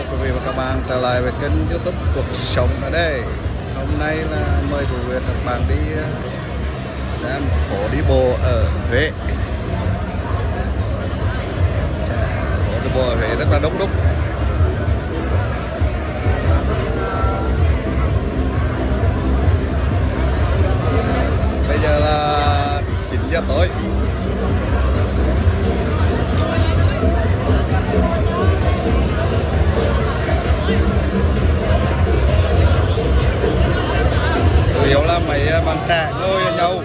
các vị và các bạn trở lại với kênh youtube cuộc sống ở đây. Hôm nay là mời quý vị và các bạn đi à, xem phố đi bộ ở Huế. Phố đi bộ ở Huế rất là đông đúc. Tệ bạn nhau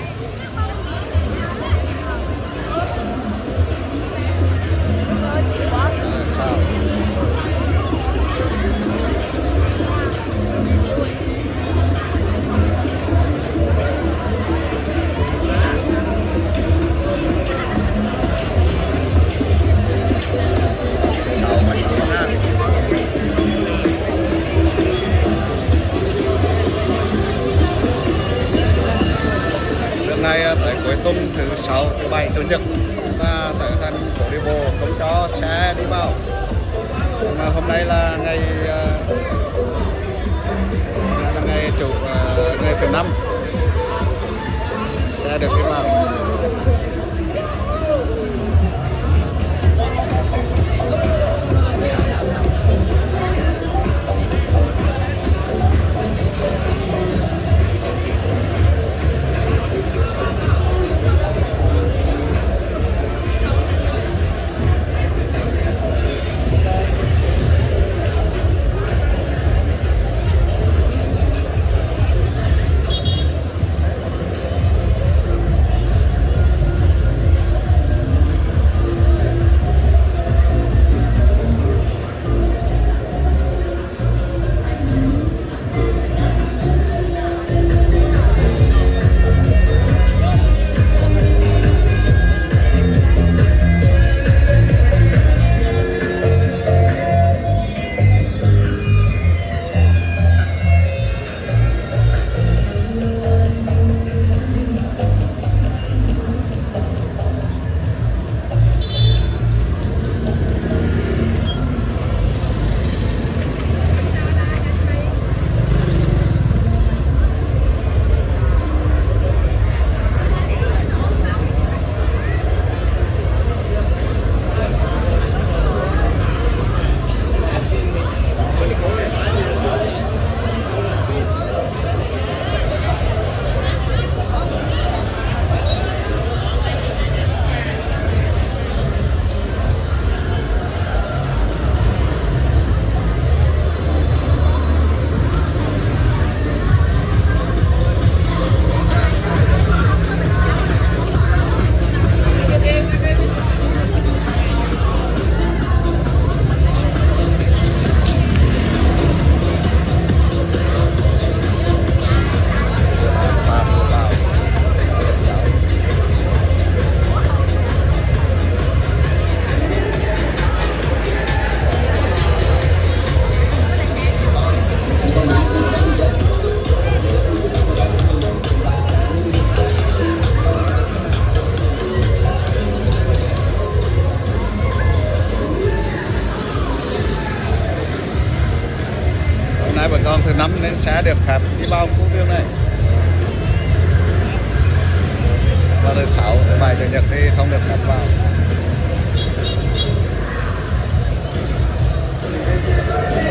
Hôm nay à, tới cuối tuần thứ sáu, thứ bảy, chủ nhật chúng ta tới thành phố đi bộ không cho xe đi vào. Mà hôm nay là ngày à, là ngày chủ à, ngày thứ năm xe được đi vào. được phép đi vào khu vực này và thứ sáu thứ bảy chủ nhật thì không được phép vào Thank you.